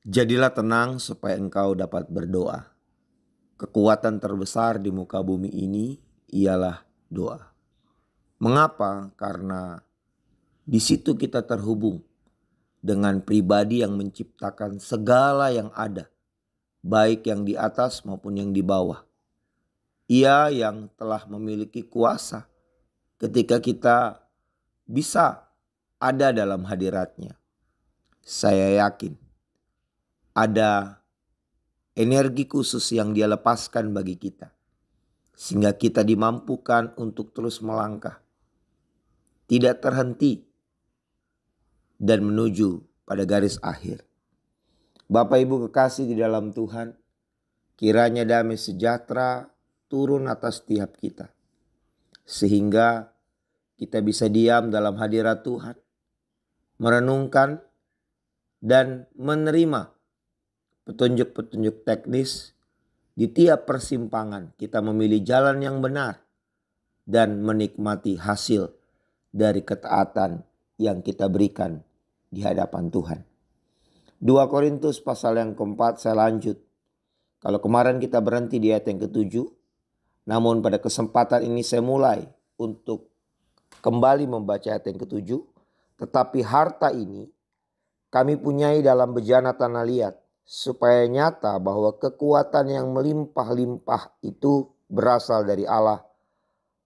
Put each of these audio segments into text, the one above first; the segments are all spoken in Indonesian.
Jadilah tenang supaya engkau dapat berdoa. Kekuatan terbesar di muka bumi ini ialah doa. Mengapa? Karena di situ kita terhubung dengan pribadi yang menciptakan segala yang ada, baik yang di atas maupun yang di bawah. Ia yang telah memiliki kuasa ketika kita bisa ada dalam hadiratnya. Saya yakin ada energi khusus yang dia lepaskan bagi kita. Sehingga kita dimampukan untuk terus melangkah. Tidak terhenti dan menuju pada garis akhir. Bapak Ibu kekasih di dalam Tuhan, kiranya damai sejahtera turun atas tiap kita. Sehingga kita bisa diam dalam hadirat Tuhan, merenungkan dan menerima petunjuk-petunjuk teknis di tiap persimpangan kita memilih jalan yang benar dan menikmati hasil dari ketaatan yang kita berikan di hadapan Tuhan. 2 Korintus pasal yang keempat saya lanjut. Kalau kemarin kita berhenti di ayat yang ketujuh, namun pada kesempatan ini saya mulai untuk kembali membaca ayat yang ketujuh. Tetapi harta ini kami punyai dalam bejana tanah liat supaya nyata bahwa kekuatan yang melimpah-limpah itu berasal dari Allah,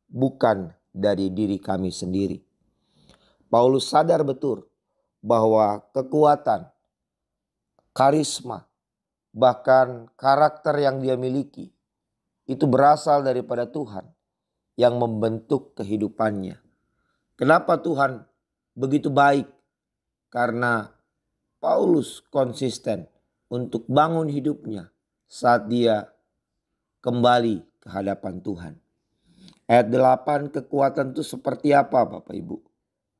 bukan dari diri kami sendiri. Paulus sadar betul bahwa kekuatan, karisma, bahkan karakter yang dia miliki itu berasal daripada Tuhan yang membentuk kehidupannya. Kenapa Tuhan begitu baik? Karena Paulus konsisten untuk bangun hidupnya saat dia kembali ke hadapan Tuhan. Ayat 8 kekuatan itu seperti apa Bapak Ibu?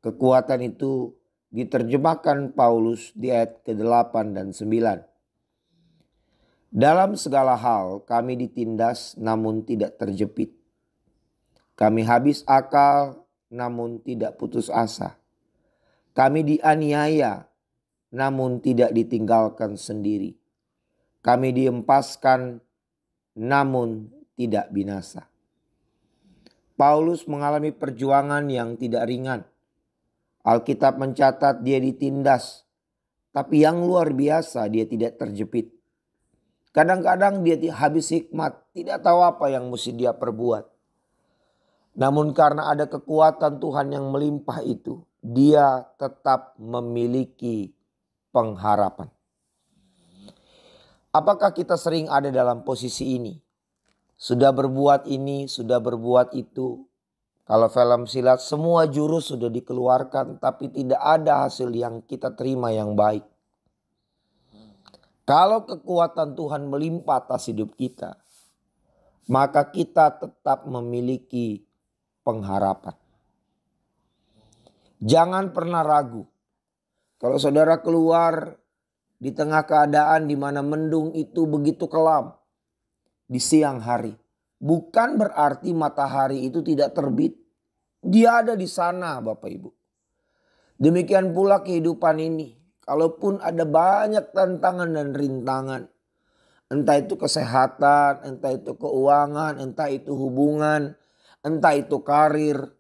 Kekuatan itu diterjemahkan Paulus di ayat ke-8 dan 9. Dalam segala hal kami ditindas namun tidak terjepit. Kami habis akal namun tidak putus asa. Kami dianiaya namun tidak ditinggalkan sendiri. Kami diempaskan namun tidak binasa. Paulus mengalami perjuangan yang tidak ringan. Alkitab mencatat dia ditindas, tapi yang luar biasa dia tidak terjepit. Kadang-kadang dia habis hikmat, tidak tahu apa yang mesti dia perbuat. Namun karena ada kekuatan Tuhan yang melimpah itu, dia tetap memiliki pengharapan. Apakah kita sering ada dalam posisi ini? Sudah berbuat ini, sudah berbuat itu. Kalau film silat semua jurus sudah dikeluarkan tapi tidak ada hasil yang kita terima yang baik. Kalau kekuatan Tuhan melimpah atas hidup kita, maka kita tetap memiliki pengharapan. Jangan pernah ragu kalau saudara keluar di tengah keadaan di mana mendung itu begitu kelam di siang hari, bukan berarti matahari itu tidak terbit. Dia ada di sana, Bapak Ibu. Demikian pula kehidupan ini. Kalaupun ada banyak tantangan dan rintangan, entah itu kesehatan, entah itu keuangan, entah itu hubungan, entah itu karir,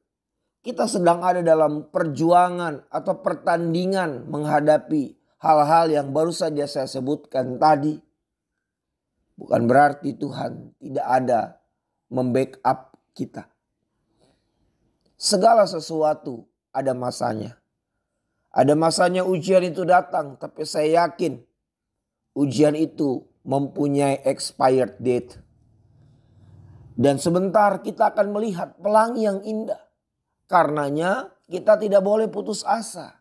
kita sedang ada dalam perjuangan atau pertandingan menghadapi hal-hal yang baru saja saya sebutkan tadi. Bukan berarti Tuhan tidak ada membackup kita. Segala sesuatu ada masanya. Ada masanya ujian itu datang, tapi saya yakin ujian itu mempunyai expired date. Dan sebentar kita akan melihat pelangi yang indah. Karenanya kita tidak boleh putus asa.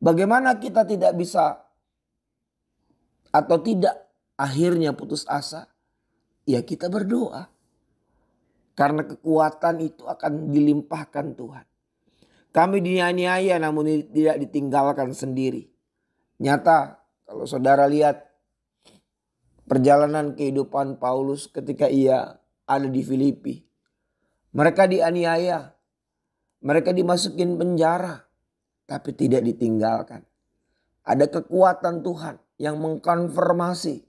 Bagaimana kita tidak bisa atau tidak akhirnya putus asa? Ya kita berdoa. Karena kekuatan itu akan dilimpahkan Tuhan. Kami dianiaya namun tidak ditinggalkan sendiri. Nyata kalau saudara lihat perjalanan kehidupan Paulus ketika ia ada di Filipi. Mereka dianiaya, mereka dimasukin penjara tapi tidak ditinggalkan. Ada kekuatan Tuhan yang mengkonfirmasi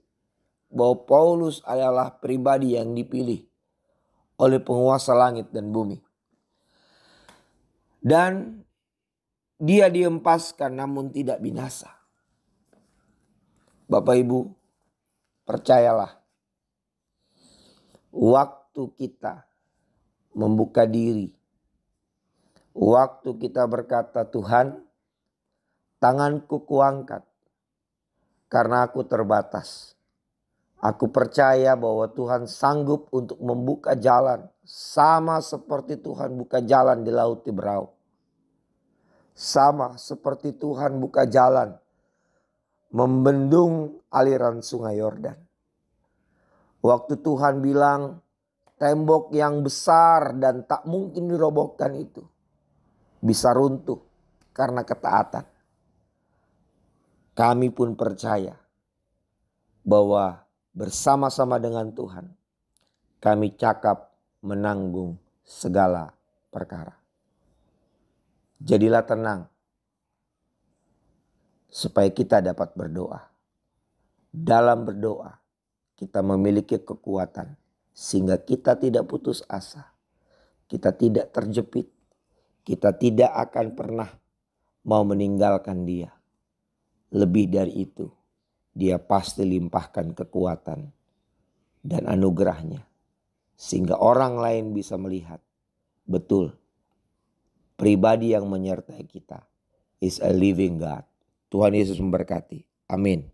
bahwa Paulus adalah pribadi yang dipilih oleh penguasa langit dan bumi. Dan dia diempaskan namun tidak binasa. Bapak Ibu, percayalah. Waktu kita membuka diri. Waktu kita berkata, Tuhan, tanganku kuangkat karena aku terbatas. Aku percaya bahwa Tuhan sanggup untuk membuka jalan sama seperti Tuhan buka jalan di Laut Tiberau. Sama seperti Tuhan buka jalan membendung aliran sungai Yordan. Waktu Tuhan bilang tembok yang besar dan tak mungkin dirobohkan itu bisa runtuh karena ketaatan. Kami pun percaya bahwa bersama-sama dengan Tuhan, kami cakap menanggung segala perkara. Jadilah tenang, supaya kita dapat berdoa. Dalam berdoa, kita memiliki kekuatan, sehingga kita tidak putus asa, kita tidak terjepit, kita tidak akan pernah mau meninggalkan Dia. Lebih dari itu, dia pasti limpahkan kekuatan dan anugerahnya. Sehingga orang lain bisa melihat. Betul. Pribadi yang menyertai kita is a living God. Tuhan Yesus memberkati. Amin.